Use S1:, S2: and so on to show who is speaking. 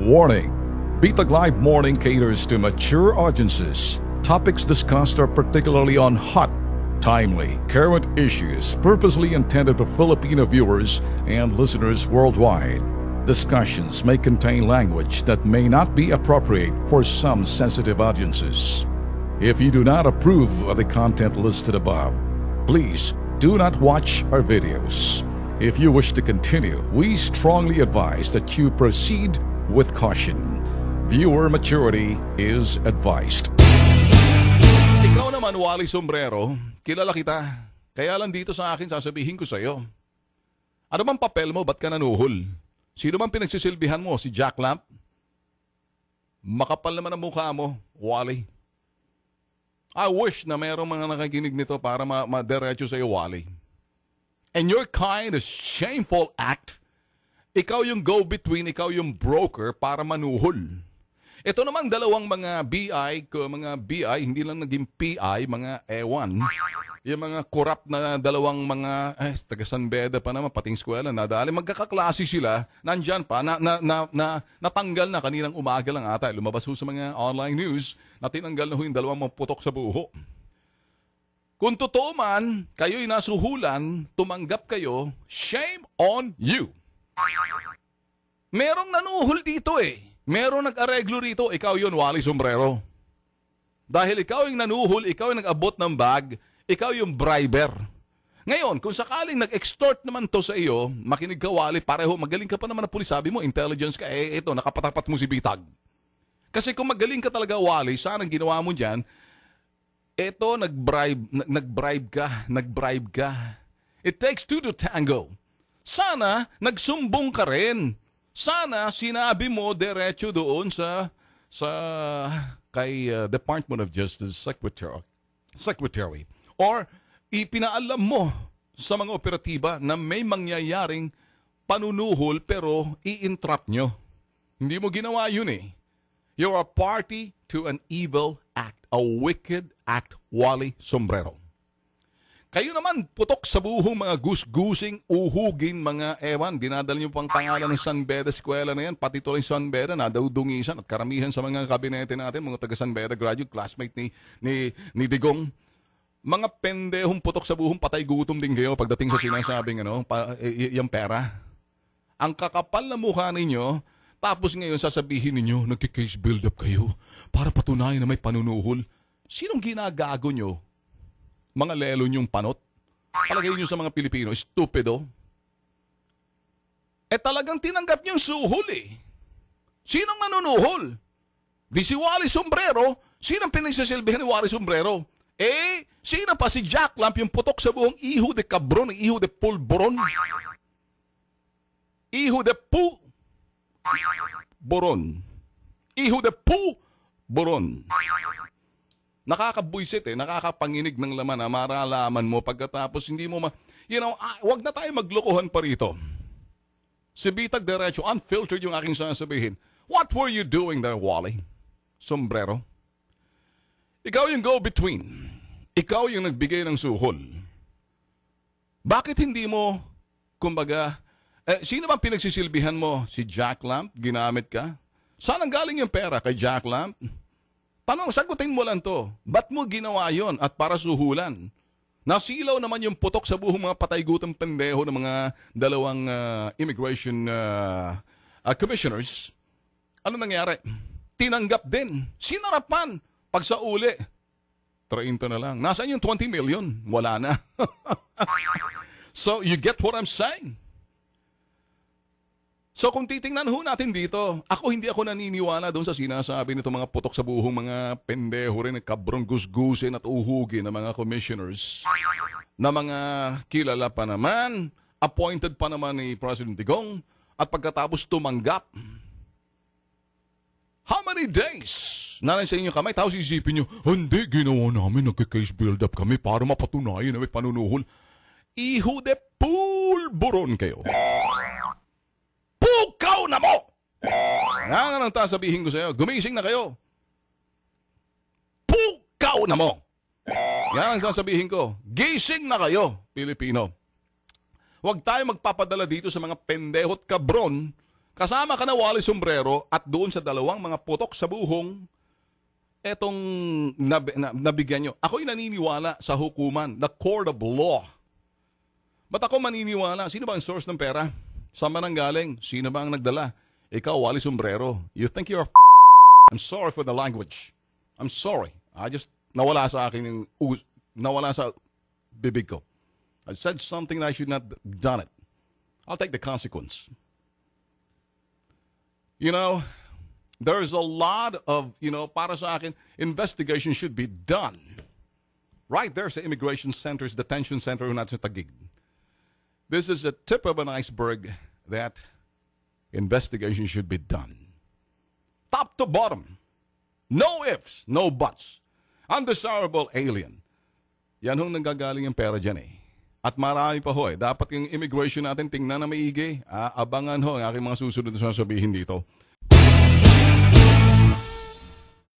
S1: Warning Bitag Live Morning caters to mature audiences. Topics discussed are particularly on hot, timely, current issues purposely intended for Filipino viewers and listeners worldwide. Discussions may contain language that may not be appropriate for some sensitive audiences. If you do not approve of the content listed above, please do not watch our videos. If you wish to continue, we strongly advise that you proceed with caution. Viewer maturity is advised.
S2: Ikaw naman, Wally Sombrero, kilala kita. Kaya lang dito sa akin sasabihin ko sa'yo. Ano bang papel mo? Ba't ka nanuhol? Sino bang pinagsisilbihan mo? Si Jack Lamp? Makapal naman ang mukha mo, Wally. I wish na mayroong mga nakikinig nito para ma maderecho sa iyo, Wally. And your kind of shameful act, ikaw yung go-between, ikaw yung broker para manuhol. Ito namang dalawang mga BI, mga BI, hindi lang naging PI, mga ewan. Yung mga corrupt na dalawang mga, eh, taga San Beda pa naman, pating eskwela, nadali. Magkakaklase sila, nandyan pa, na, na, na, na, natanggal na kaninang umaga lang ata. Lumabas ho sa mga online news na tinanggal na ho yung dalawang mga putok sa buho. Kung totoo man, kayo'y nasuhulan, tumanggap kayo, shame on you. Merong nanuhol dito eh. Merong nag-areglo rito, ikaw yun, Wally Sombrero. Dahil ikaw yung nanuhol, ikaw yung nag-abot ng bag, ikaw yung briber. Ngayon, kung sakaling nag-extort naman to sa iyo, makinig ka, Wally, pareho, magaling ka pa naman na pulis, sabi mo, intelligence ka, eh, ito, nakapatapat mo si Bitag. Kasi kung magaling ka talaga, Wally, saan ang ginawa mo dyan, eto, nag-bribe, nag- nag-bribe ka, nag-bribe ka. It takes two to tango. Sana, nagsumbong ka rin. Sana, sinabi mo diretso doon sa, sa, kay uh, Department of Justice Secretary. Secretary. Or, ipinaalam mo sa mga operatiba na may mangyayaring panunuhol pero i-entrap nyo. Hindi mo ginawa yun eh. You're a party to an evil act, a wicked act, Wally Sombrero. Kayo naman, putok sa buhong mga gus-gusing, uhugin, mga ewan, dinadala niyo pang pangalan ng San Beda Eskwela na yan, pati rin San Beda, nadudungisan at karamihan sa mga kabinete natin, mga taga San Beda graduate, classmate ni, ni, ni Digong. Mga pendehong putok sa buhong patay gutom din kayo pagdating sa sinasabing ano, pa, y- yung pera. Ang kakapal na mukha ninyo, tapos ngayon sasabihin ninyo, nagki-case build-up kayo para patunayan na may panunuhol. Sinong ginagago nyo? Mga lelo nyong panot? Palagay nyo sa mga Pilipino, stupido? Eh talagang tinanggap niyong suhol eh. Sinong nanunuhol? Di si Wally Sombrero, sinong pinagsasilbihan ni Wally Sombrero? Eh, sino pa si Jack Lamp yung putok sa buhong iho de cabron, iho de pulboron? Iho de pu boron. Iho de pu boron. Nakakabwisit eh, nakakapanginig ng laman na maralaman mo pagkatapos hindi mo ma... You know, ah, wag na tayo maglokohan pa rito. Si Bitag Derecho, unfiltered yung aking sasabihin. What were you doing there, Wally? Sombrero? Ikaw yung go-between. Ikaw yung nagbigay ng suhol. Bakit hindi mo, kumbaga, eh, sino bang pinagsisilbihan mo? Si Jack Lamp? Ginamit ka? Saan ang galing yung pera? Kay Jack Lamp? Tanong, sagutin mo lang to. Ba't mo ginawa yon at para suhulan? Nasilaw naman yung putok sa buhong mga patay gutang pendeho ng mga dalawang ah, immigration ah, ah, commissioners. Ano nangyari? Tinanggap din. Sinarapan. Pag sa uli, 30 na lang. Nasaan yung 20 million? Wala na. so, you get what I'm saying? So kung titingnan ho natin dito, ako hindi ako naniniwala doon sa sinasabi nito mga putok sa buhong mga pendeho rin, kabrong gusgusin at uhugin ng mga commissioners na mga kilala pa naman, appointed pa naman ni President Digong at pagkatapos tumanggap. How many days? Nanay sa inyo kamay, tapos isipin nyo, hindi, ginawa namin, nagka-case build-up kami para mapatunayan na may panunuhol. Iho de pulburon kayo. Na mo! Yan ang sabihin ko sa iyo. Gumising na kayo. Pukaw na mo! Yan ang sasabihin ko. Gising na kayo, Pilipino. Huwag tayo magpapadala dito sa mga pendehot kabron Kasama ka na Wally Sombrero at doon sa dalawang mga putok sa buhong, etong nab- na- nabigyan nyo. Ako'y naniniwala sa hukuman, the court of law. Ba't ako maniniwala? Sino ba ang source ng pera? Saan ba nang galing? Sino ba ang nagdala? Ikaw, Wally Sombrero. You think you're a f- I'm sorry for the language. I'm sorry. I just nawala sa akin yung nawala sa bibig ko. I said something that I should not done it. I'll take the consequence. You know, there's a lot of, you know, para sa akin, investigation should be done. Right there's the immigration centers, detention center natin sa Taguig. This is a tip of an iceberg that investigation should be done. Top to bottom. No ifs, no buts. Undesirable alien. Yan hong nanggagaling yung pera dyan eh. At marami pa ho eh. Dapat yung immigration natin tingnan na maigi. Ah, abangan ho ang aking mga susunod na sasabihin dito.